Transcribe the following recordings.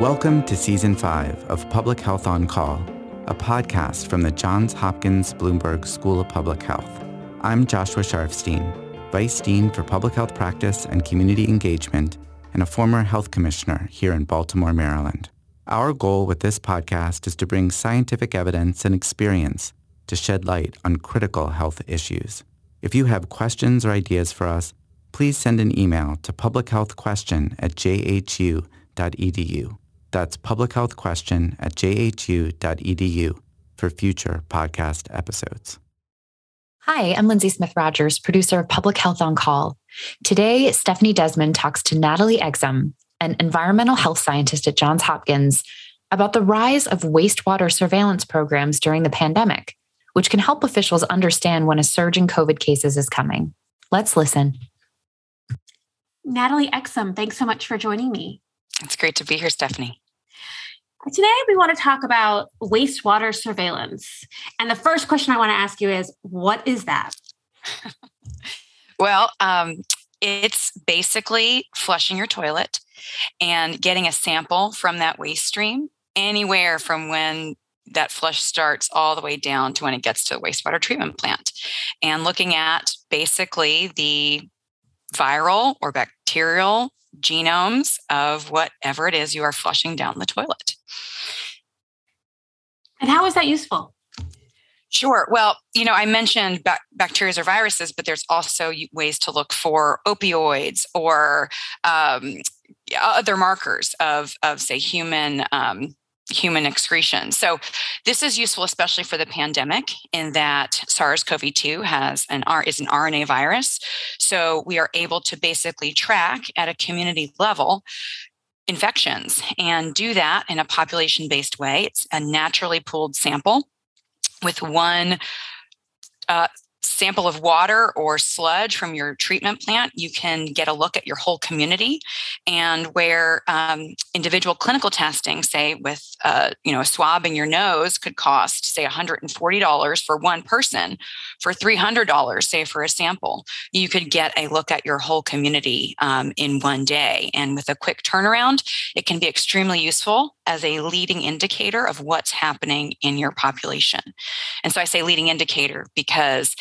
Welcome to Season 5 of Public Health on Call, a podcast from the Johns Hopkins Bloomberg School of Public Health. I'm Joshua Sharfstein, Vice Dean for Public Health Practice and Community Engagement and a former health commissioner here in Baltimore, Maryland. Our goal with this podcast is to bring scientific evidence and experience to shed light on critical health issues. If you have questions or ideas for us, please send an email to publichealthquestion at jhu.edu. That's publichealthquestion at jhu.edu for future podcast episodes. Hi, I'm Lindsay Smith Rogers, producer of Public Health on Call. Today, Stephanie Desmon talks to Natalie Exum, an environmental health scientist at Johns Hopkins, about the rise of wastewater surveillance programs during the pandemic, which can help officials understand when a surge in COVID cases is coming. Let's listen. Natalie Exum, thanks so much for joining me. It's great to be here, Stephanie. Today, we want to talk about wastewater surveillance. And the first question I want to ask you is what is that? well, um, it's basically flushing your toilet and getting a sample from that waste stream anywhere from when that flush starts all the way down to when it gets to the wastewater treatment plant and looking at basically the viral or bacterial genomes of whatever it is you are flushing down the toilet. And how is that useful? Sure. Well, you know, I mentioned ba- bacteria or viruses, but there's also ways to look for opioids or um, other markers of, of say, human um, human excretion. So this is useful especially for the pandemic in that SARS-CoV-2 has an R is an RNA virus. So we are able to basically track at a community level infections and do that in a population-based way. It's a naturally pooled sample with one uh, sample of water or sludge from your treatment plant, you can get a look at your whole community. And where um, individual clinical testing, say with uh, you know a swab in your nose, could cost say $140 for one person, for $300 say for a sample, you could get a look at your whole community um, in one day. And with a quick turnaround, it can be extremely useful as a leading indicator of what's happening in your population. And so I say leading indicator because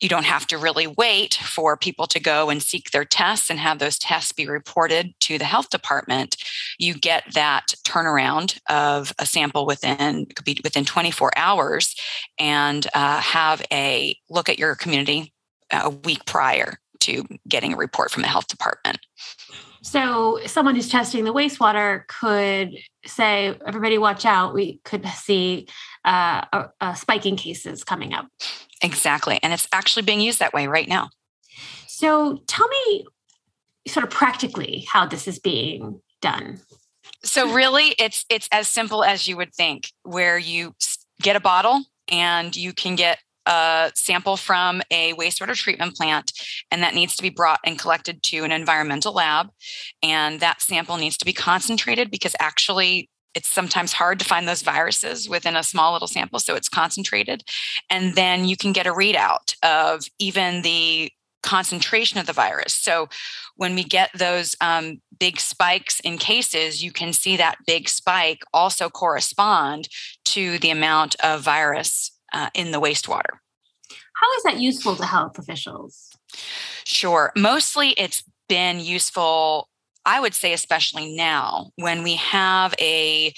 you don't have to really wait for people to go and seek their tests and have those tests be reported to the health department. You get that turnaround of a sample within could be within 24 hours, and uh, have a look at your community a week prior to getting a report from the health department. So, someone who's testing the wastewater could say, "Everybody, watch out! We could see uh, in cases coming up." Exactly. And it's actually being used that way right now. So tell me sort of practically how this is being done. So really it's it's as simple as you would think where you get a bottle and you can get a sample from a wastewater treatment plant and that needs to be brought and collected to an environmental lab and that sample needs to be concentrated because actually it's sometimes hard to find those viruses within a small little sample, so it's concentrated. And then you can get a readout of even the concentration of the virus. So when we get those um, big spikes in cases, you can see that big spike also correspond to the amount of virus uh, in the wastewater. How is that useful to health officials? Sure. Mostly it's been useful I would say, especially now, when we have a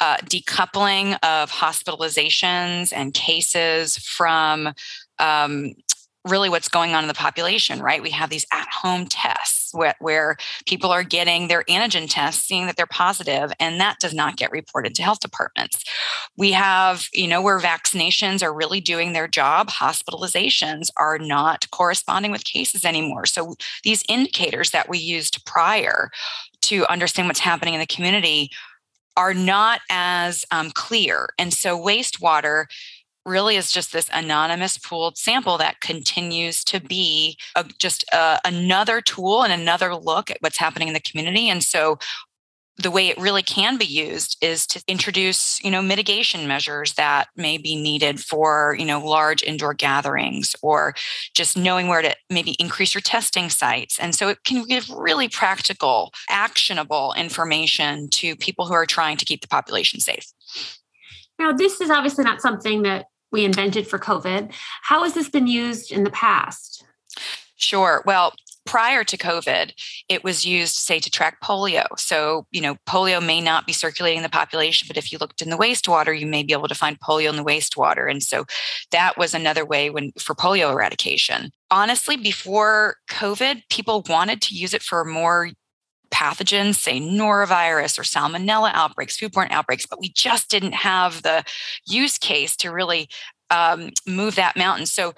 uh, decoupling of hospitalizations and cases from um, really what's going on in the population, right? We have these at home tests where, where, people are getting their antigen tests, seeing that they're positive, and that does not get reported to health departments. We have, you know, where vaccinations are really doing their job, hospitalizations are not corresponding with cases anymore. So these indicators that we used prior to understand what's happening in the community are not as um, clear. And so wastewater really is just this anonymous pooled sample that continues to be a, just a, another tool and another look at what's happening in the community. And so the way it really can be used is to introduce you know mitigation measures that may be needed for you know large indoor gatherings or just knowing where to maybe increase your testing sites and so it can give really practical actionable information to people who are trying to keep the population safe now this is obviously not something that we invented for covid how has this been used in the past Sure. Well, prior to COVID, it was used, say, to track polio. So, you know, polio may not be circulating in the population, but if you looked in the wastewater, you may be able to find polio in the wastewater. And so that was another way when for polio eradication. Honestly, before COVID, people wanted to use it for more pathogens, say norovirus or salmonella outbreaks, foodborne outbreaks, but we just didn't have the use case to really um, move that mountain. So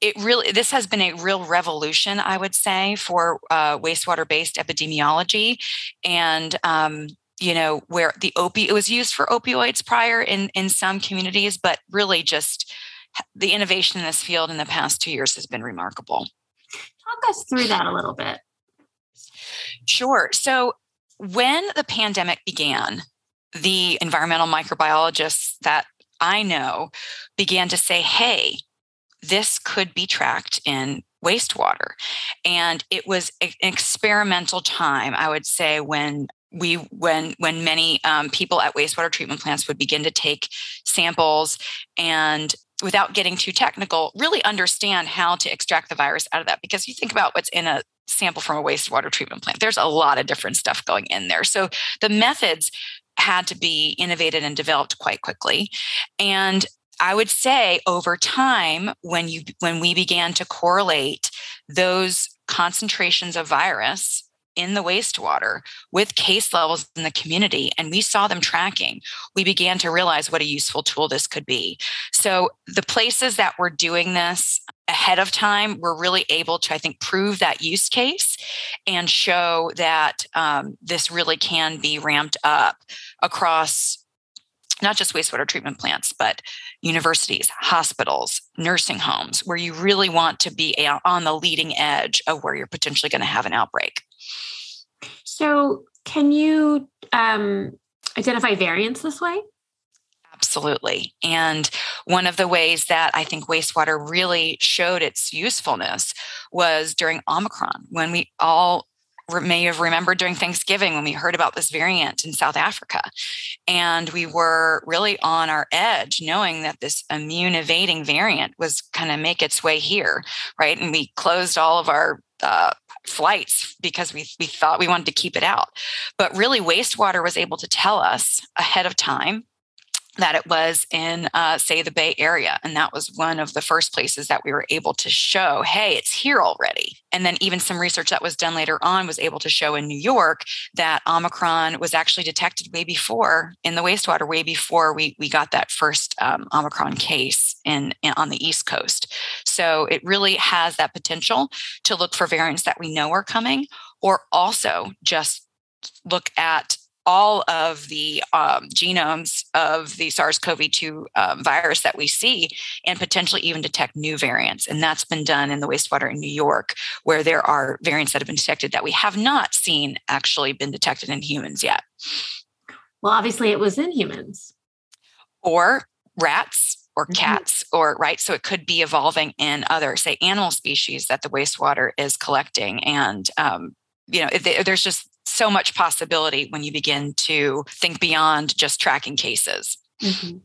it really this has been a real revolution i would say for uh, wastewater based epidemiology. And um, you know where the opi it was used for opioids prior in in some communities but really just the innovation in this field in the past two years has been remarkable. Talk us through that a little bit sure so when the pandemic began the environmental microbiologists that i know began to say hey this could be tracked in wastewater. And it was an experimental time, I would say, when we when when many um, people at wastewater treatment plants would begin to take samples and without getting too technical really understand how to extract the virus out of that because you think about what's in a sample from a wastewater treatment plant. There's a lot of different stuff going in there. So the methods had to be innovated and developed quite quickly. And I would say over time, when you when we began to correlate those concentrations of virus in the wastewater with case levels in the community and we saw them tracking we began to realize what a useful tool this could be so the places that were doing this ahead of time were really able to i think prove that use case and show that um, this really can be ramped up across not just wastewater treatment plants, but universities, hospitals, nursing homes, where you really want to be on the leading edge of where you're potentially going to have an outbreak. So, can you um, identify variants this way? Absolutely. And one of the ways that I think wastewater really showed its usefulness was during Omicron, when we all may have remembered during Thanksgiving when we heard about this variant in South Africa. And we were really on our edge knowing that this immune evading variant was going to make its way here, right? And we closed all of our uh, flights because we, we thought we wanted to keep it out. But really, wastewater was able to tell us ahead of time that it was in, uh, say, the Bay Area. And that was one of the first places that we were able to show, hey, it's here already. And then even some research that was done later on was able to show in New York that Omicron was actually detected way before in the wastewater, way before we, we got that first um, Omicron case in, in on the East Coast. So it really has that potential to look for variants that we know are coming, or also just look at all of the um, genomes of the SARS CoV 2 um, virus that we see and potentially even detect new variants. And that's been done in the wastewater in New York, where there are variants that have been detected that we have not seen actually been detected in humans yet. Well, obviously, it was in humans. Or rats or mm-hmm. cats mm-hmm. or right so it could be evolving in other say animal species that the wastewater is collecting and um, you know there's just so much possibility when you begin to think beyond just tracking cases. Mm-hmm.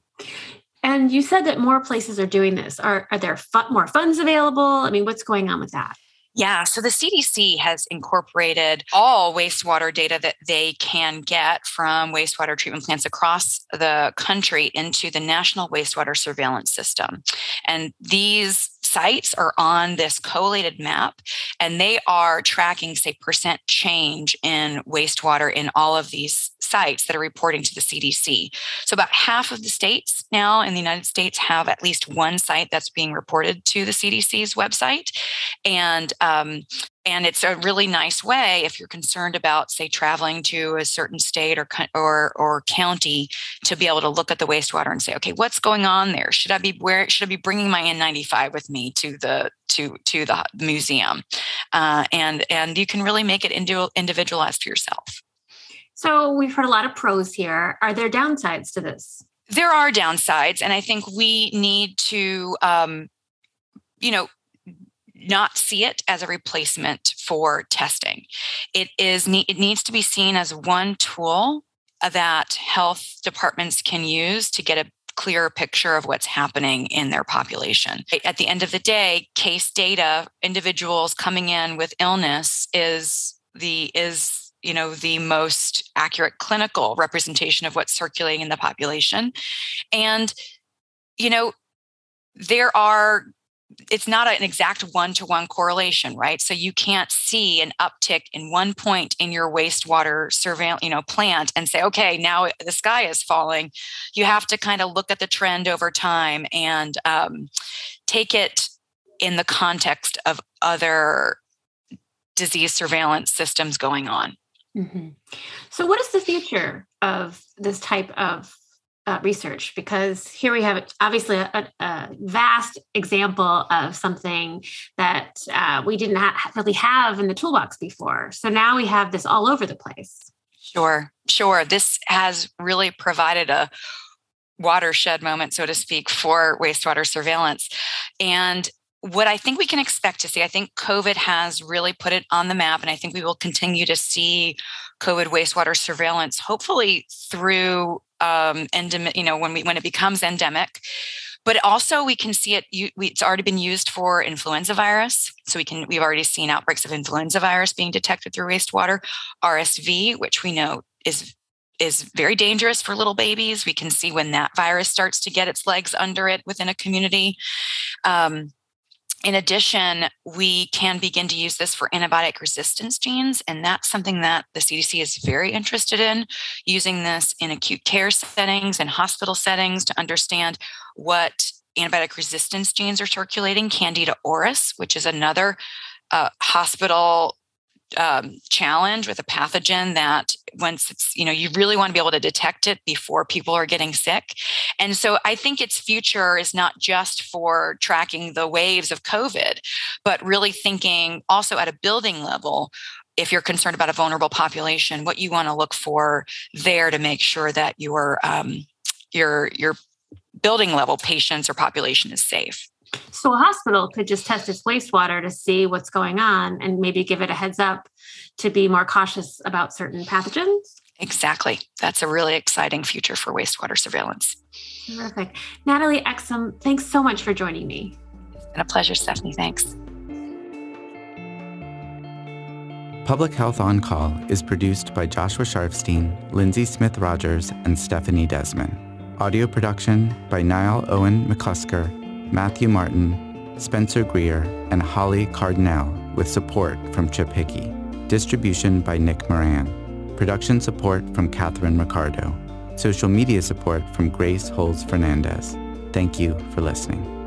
And you said that more places are doing this. Are, are there more funds available? I mean, what's going on with that? Yeah, so the CDC has incorporated all wastewater data that they can get from wastewater treatment plants across the country into the National Wastewater Surveillance System. And these sites are on this collated map and they are tracking, say, percent change in wastewater in all of these sites that are reporting to the CDC. So, about half of the states now in the United States have at least one site that's being reported to the CDC's website. And um, and it's a really nice way if you're concerned about say traveling to a certain state or or or county to be able to look at the wastewater and say okay what's going on there should i be where should i be bringing my n95 with me to the to to the museum uh, and and you can really make it into individualized for yourself So we've heard a lot of pros here. Are there downsides to this? There are downsides, and I think we need to, um, you know, not see it as a replacement for testing. It is it needs to be seen as one tool that health departments can use to get a clearer picture of what's happening in their population. At the end of the day, case data, individuals coming in with illness is the is you know the most accurate clinical representation of what's circulating in the population and you know there are it's not an exact one to one correlation, right? So you can't see an uptick in one point in your wastewater surveillance, you know, plant and say, okay, now the sky is falling. You have to kind of look at the trend over time and um, take it in the context of other disease surveillance systems going on. Mm-hmm. So, what is the future of this type of uh, research because here we have obviously a, a vast example of something that uh, we didn't really have in the toolbox before. So now we have this all over the place. Sure, sure. This has really provided a watershed moment, so to speak, for wastewater surveillance. And what I think we can expect to see, I think COVID has really put it on the map, and I think we will continue to see COVID wastewater surveillance, hopefully through um, endemic, you know, when we when it becomes endemic. But also, we can see it. It's already been used for influenza virus, so we can. We've already seen outbreaks of influenza virus being detected through wastewater, RSV, which we know is is very dangerous for little babies. We can see when that virus starts to get its legs under it within a community. Um, in addition, we can begin to use this for antibiotic resistance genes, and that's something that the CDC is very interested in using this in acute care settings and hospital settings to understand what antibiotic resistance genes are circulating. Candida auris, which is another uh, hospital um, challenge with a pathogen that once it's you know you really want to be able to detect it before people are getting sick. And so i think its future is not just for tracking the waves of covid but really thinking also at a building level if you're concerned about a vulnerable population what you want to look for there to make sure that your um, your your building level patients or population is safe so a hospital could just test its wastewater to see what's going on and maybe give it a heads up to be more cautious about certain pathogens. Exactly. That's a really exciting future for wastewater surveillance. Terrific. Natalie Exum, thanks so much for joining me. It's been a pleasure, Stephanie. Thanks. Public Health on Call is produced by Joshua Sharfstein, Lindsay Smith Rogers, and Stephanie Desmon. Audio production by Niall Owen McCusker Matthew Martin, Spencer Greer, and Holly Cardinal with support from Chip Hickey. Distribution by Nick Moran. Production support from Catherine Ricardo. Social media support from Grace Holz Fernandez. Thank you for listening.